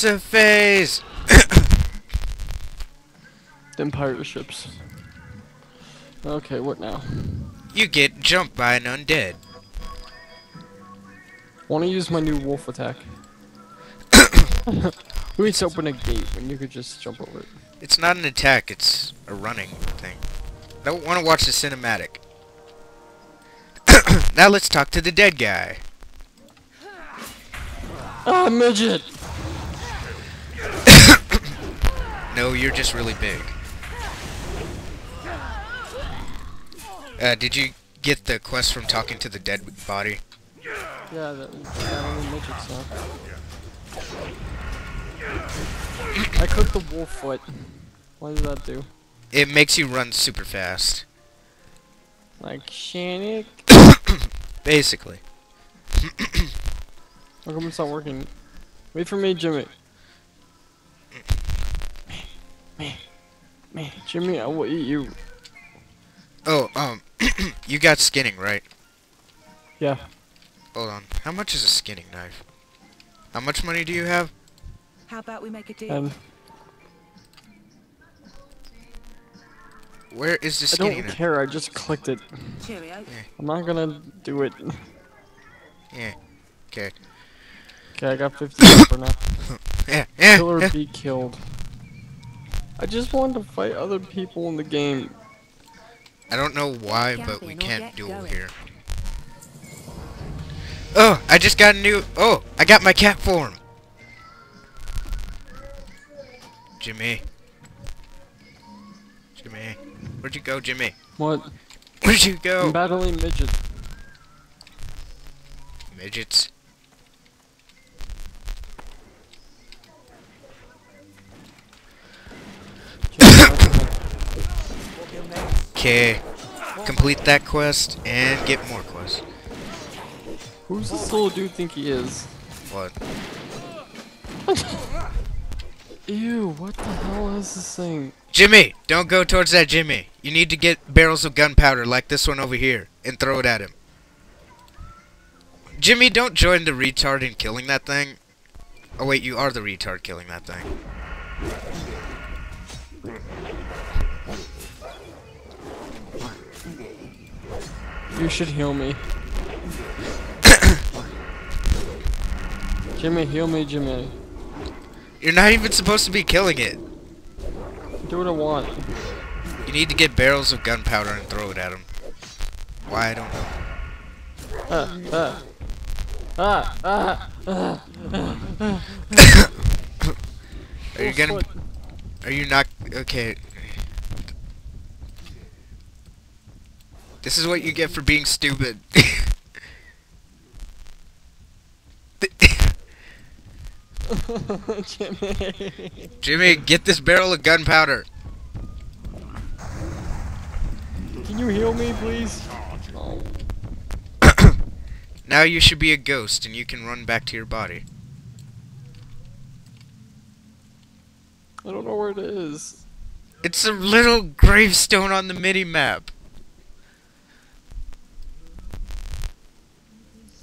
It's a phase! Them pirate ships. Okay, what now? You get jumped by an undead. Want to use my new wolf attack? Who needs to open a gate when you could just jump over it? It's not an attack, it's a running thing. I Don't want to watch the cinematic. now let's talk to the dead guy. Ah, midget! No, you're just really big. Uh, did you get the quest from talking to the dead body? Yeah, that, that only midgets now. I cooked the wolf foot. What does that do? It makes you run super fast. Like, Shanik? Basically. How come it's not working? Wait for me, Jimmy. Me, me, me, Jimmy, I will eat you. Oh, um, you got skinning, right? Yeah. Hold on. How much is a skinning knife? How much money do you have? How about we make a deal? And Where is the skinning? I skinning don't knife? care, I just clicked it. Cheerio. I'm not gonna do it. Yeah. Okay. Okay, I got 50 for now. Yeah, yeah, Kill or yeah. be killed. I just wanted to fight other people in the game. I don't know why, but we can't get duel here. Oh, I just got a new. Oh, I got my cat form. Jimmy. Jimmy. Where'd you go, Jimmy? What? Where'd you go? I'm battling midgets. Midgets. Okay. Complete that quest and get more quests. Who's this little dude think he is? What? Ew, what the hell is this thing? Jimmy, don't go towards that Jimmy. You need to get barrels of gunpowder like this one over here and throw it at him. Jimmy, don't join the retard in killing that thing. Oh wait, you are the retard killing that thing. You should heal me. Jimmy, heal me, Jimmy. You're not even supposed to be killing it. Do what I want. You need to get barrels of gunpowder and throw it at him. Why I don't know. Ah, ah. Ah, ah, ah. Are you gonna? Are you not? Okay. This is what you get for being stupid. Jimmy. Jimmy, get this barrel of gunpowder. Can you heal me, please? Oh. Now you should be a ghost and you can run back to your body. I don't know where it is. It's a little gravestone on the mini map.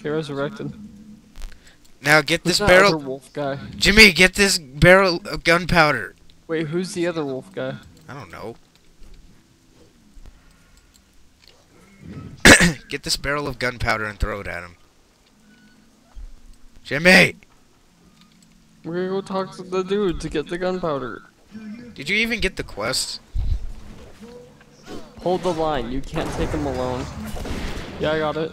Okay, resurrected. Now get Who's this barrel. wolf guy? Jimmy, get this barrel of gunpowder. Wait, who's the other wolf guy? I don't know. get this barrel of gunpowder and throw it at him. Jimmy! We're gonna go talk to the dude to get the gunpowder. Did you even get the quest? Hold the line, you can't take him alone. Yeah, I got it.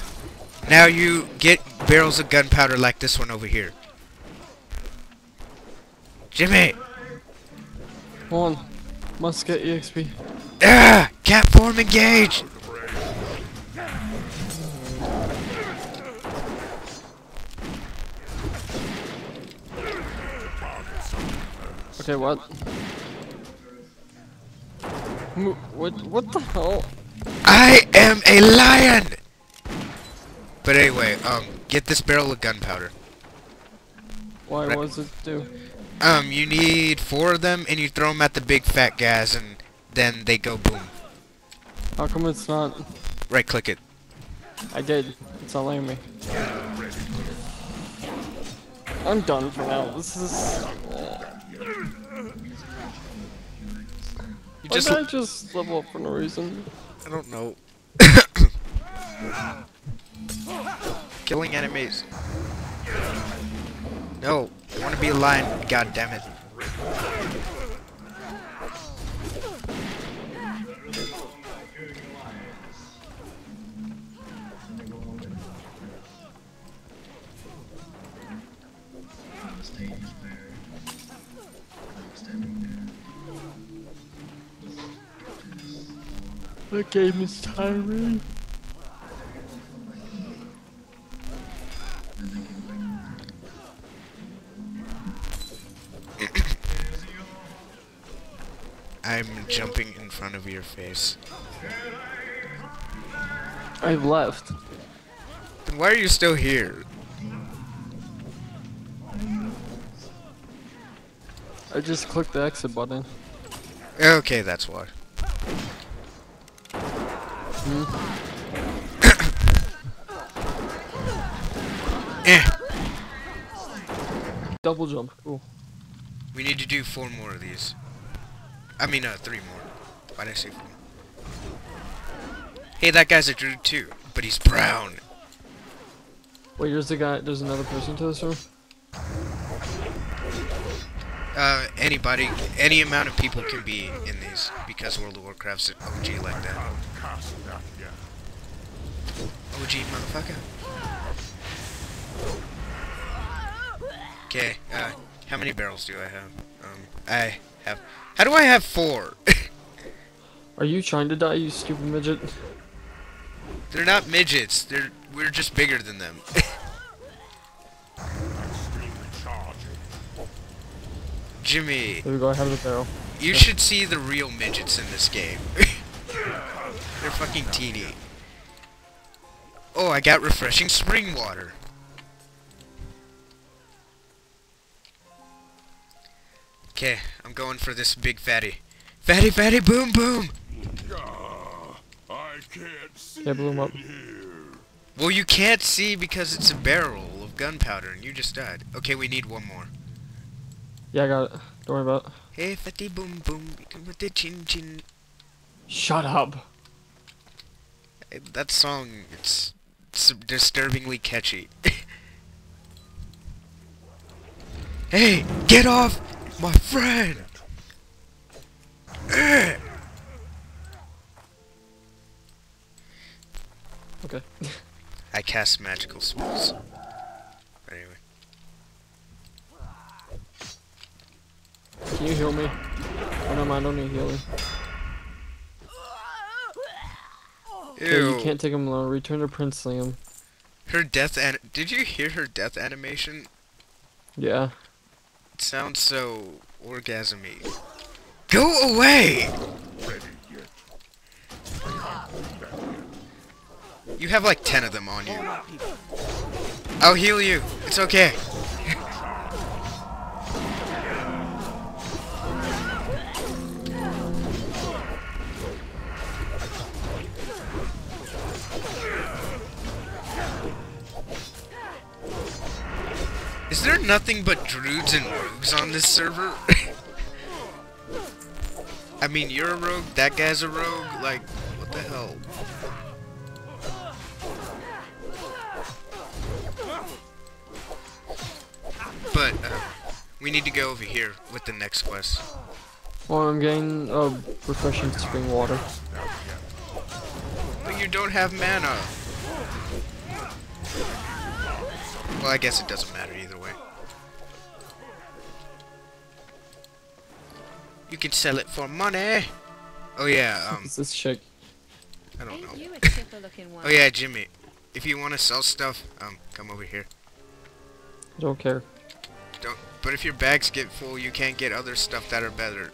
Now you get barrels of gunpowder like this one over here. Jimmy! Hold on. Must get EXP. Ah! Cat form engage! Okay, what? What, what the hell? I am a lion! But anyway, um, get this barrel of gunpowder. Why Right. was it do? Um, you need four of them, and you throw them at the big fat guys, and then they go boom. How come it's not? Right click it. I did. It's not letting me. I'm done for now. This is. You Why just, did I just level up for no reason? I don't know. Killing enemies. No, I want to be a lion. God damn it. The game is tiring. I'm jumping in front of your face. I've left. Then why are you still here? I just clicked the exit button. Okay, that's why. eh, Double jump. Cool. we need to do four more of these. I mean, uh, three more. Why did I say four? Hey, that guy's a druid too, but he's brown. Wait, there's a guy. There's another person to this room. Uh, anybody, any amount of people can be in these because World of Warcraft's an OG like that. OG motherfucker. Okay, uh, how many barrels do I have? Um, I have. How do I have four? Are you trying to die, you stupid midget? They're not midgets. They're we're just bigger than them. Jimmy, There we go. I have the barrel. you should see the real midgets in this game. They're fucking teeny. Oh, I got refreshing spring water. Okay, I'm going for this big fatty. Fatty, fatty, boom, boom! I can't see Yeah, blew him up. Here. Well, you can't see because it's a barrel of gunpowder and you just died. Okay, we need one more. Yeah, I got it. Don't worry about it. Hey, fatty, boom, boom, with the chin chin. Shut up. That song, it's, it's disturbingly catchy. hey, get off my friend! Eh. Okay. I cast magical spells. Anyway. Can you heal me? Oh no, I don't need healing. Ew. you can't take him alone. Return to Prince Liam. Her death an- Did you hear her death animation? Yeah. Sounds so orgasmy. Go away! You have like 10 of them on you. I'll heal you. It's okay. There nothing but druids and rogues on this server? I mean, you're a rogue, that guy's a rogue, like, what the hell? But, uh, we need to go over here with the next quest. Well, I'm getting uh, refreshing spring water. But you don't have mana. Well, I guess it doesn't matter You can sell it for money. Oh yeah, um, It's this chick. I don't Ain't know. you a one? Oh yeah, Jimmy. If you want to sell stuff, um, come over here. I don't care. Don't. But if your bags get full, you can't get other stuff that are better.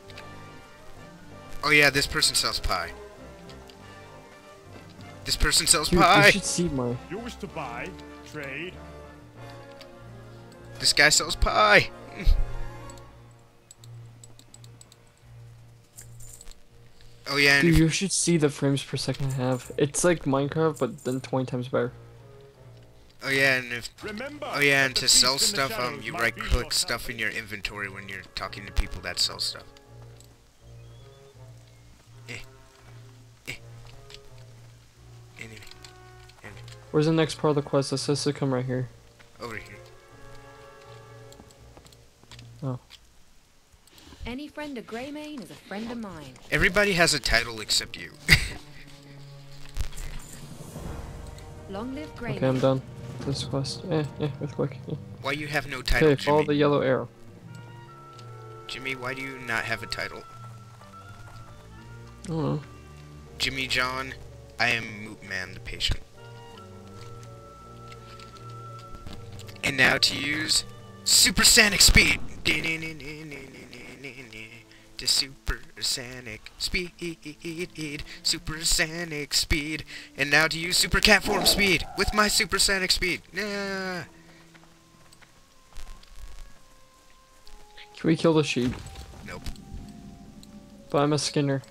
Oh yeah, this person sells pie. This person sells Dude, you pie. should see my. You wish to buy, trade, This guy sells pie. oh yeah, and Dude, if, you should see the frames per second I have. It's like Minecraft, but then 20 times better. Oh yeah, and if Remember oh yeah, and to sell beast in the stuff, um, you right-click stuff in your inventory when you're talking to people that sell stuff. Eh. Eh. Anyway, Where's the next part of the quest? It says to come right here. Any friend of Greymane is a friend of mine. Everybody has a title except you. Long live Greymane. Okay, I'm done. This quest. Eh, yeah, with quick. Yeah. why you have no title, Okay, follow Jimmy? the yellow arrow. Jimmy, why do you not have a title? I don't know. Jimmy John, I am Moot Man the Patient. And now to use Supersonic Speed. To Supersonic Speed. Supersonic Speed. And now to use Super Cat Form Speed with my Supersonic Speed. Nah. Can we kill the sheep? Nope. But I'm a skinner.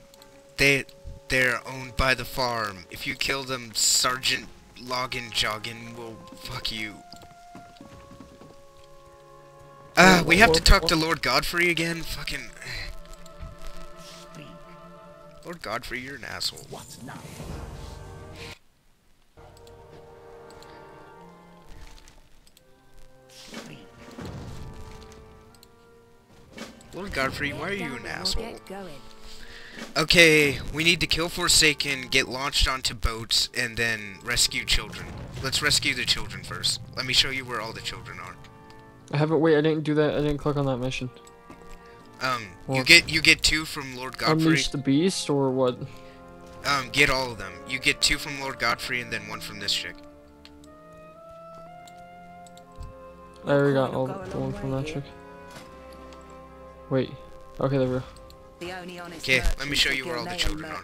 They they're owned by the farm. If you kill them, Sergeant Loggin Joggin will fuck you. We have to talk to Lord Godfrey again? Fucking... Lord Godfrey, you're an asshole. What now? Lord Godfrey, why are you an asshole? Okay, we need to kill Forsaken, get launched onto boats, and then rescue children. Let's rescue the children first. Let me show you where all the children are. I haven't. Wait, I didn't do that. I didn't click on that mission. Um, you What? get you get two from Lord Godfrey. Unleash the beast or what? Um, get all of them. You get two from Lord Godfrey and then one from this chick. I already got all the one from that chick. Wait. Okay, there we go. The only honest 'Kay, let me show you where all the Gilnean children are.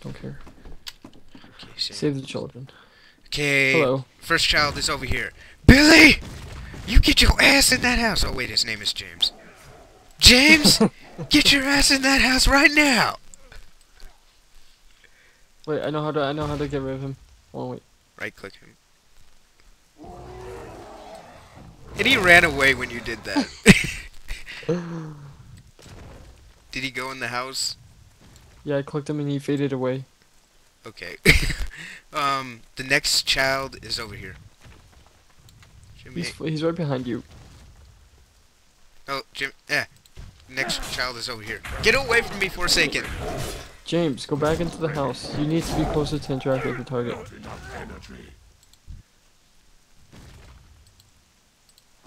Don't care. Okay, so- Save the children. Okay. Hello. First child is over here. Billy! You get your ass in that house. Oh wait, his name is James. James, get your ass in that house right now. Wait, I know how to. I know how to get rid of him. Oh wait. Right click him. And he ran away when you did that. did he go in the house? Yeah, I clicked him and he faded away. Okay. um, the next child is over here. Jimmy. He's he's right behind you. Oh, Jim. Yeah. Next child is over here. Get away from me, Forsaken. James, go back into the house. You need to be closer to interact with the target.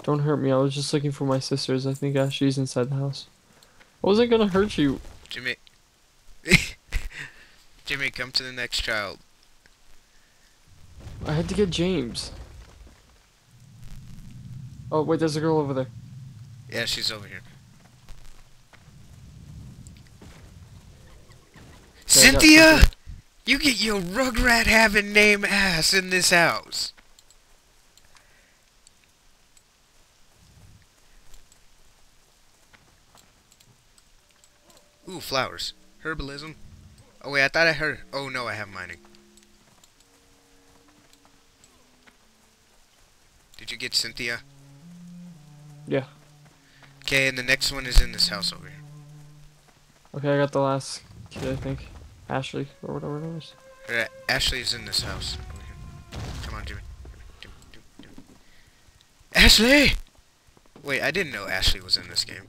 Don't hurt me. I was just looking for my sisters. I think Ashley's inside the house. I wasn't gonna hurt you. Jimmy. Jimmy, come to the next child. I had to get James. Oh wait, there's a girl over there. Yeah, she's over here. Okay, I got Cynthia! Cynthia. You get your rugrat having name ass in this house. Ooh, flowers. Herbalism. Oh wait, I thought I heard. Oh no, I have mining. Did you get Cynthia? Yeah. Okay, and the next one is in this house over here. Okay, I got the last kid. I think Ashley or whatever it was. Alright, uh, Ashley's in this house. Come on, Jimmy. Jimmy, Jimmy, Jimmy. Ashley! Wait, I didn't know Ashley was in this game.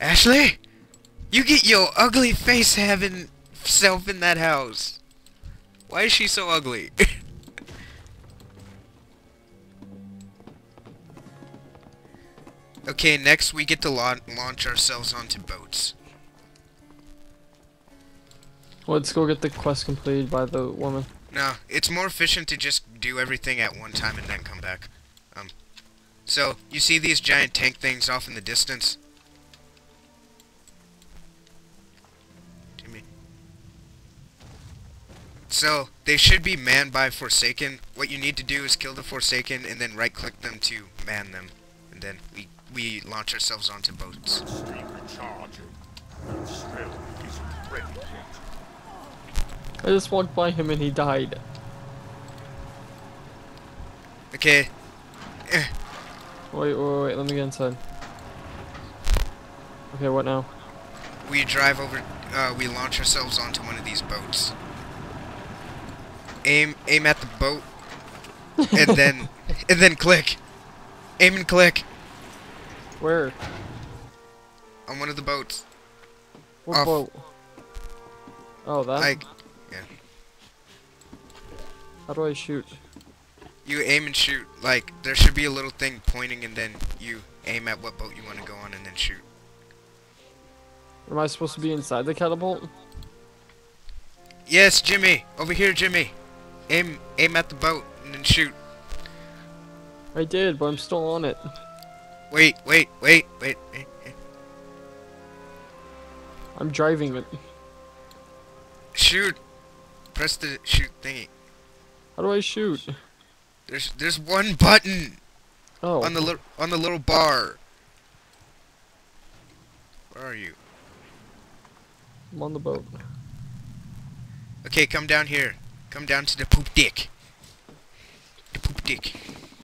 Ashley! You get your ugly face having self in that house. Why is she so ugly? okay, next we get to la launch ourselves onto boats. Let's go get the quest completed by the woman. No, it's more efficient to just do everything at one time and then come back. Um, so, you see these giant tank things off in the distance? Jimmy. So, they should be manned by Forsaken. What you need to do is kill the Forsaken and then right-click them to man them. And then we, we launch ourselves onto boats. Stream recharging. Still isn't ready yet. I just walked by him and he died. Okay. Wait, wait, wait, let me get inside. Okay, what now? We drive over. Uh, we launch ourselves onto one of these boats. Aim, aim at the boat, and then, and then click. Aim and click Where? on one of the boats. What Off. boat? Oh, that? Like, How do I shoot? you aim and shoot. Like, there should be a little thing pointing, and then you aim at what boat you want to go on, and then shoot. Am I supposed to be inside the catapult? Yes, Jimmy, over here, Jimmy. Aim, aim at the boat, and then shoot. I did, but I'm still on it. Wait, wait, wait, wait. wait, wait. I'm driving it. Shoot. Press the shoot thingy. How do I shoot? There's there's one button Oh, on the little on the little bar. Where are you? I'm on the boat. Okay, come down here. Come down to the poop dick. The poop dick.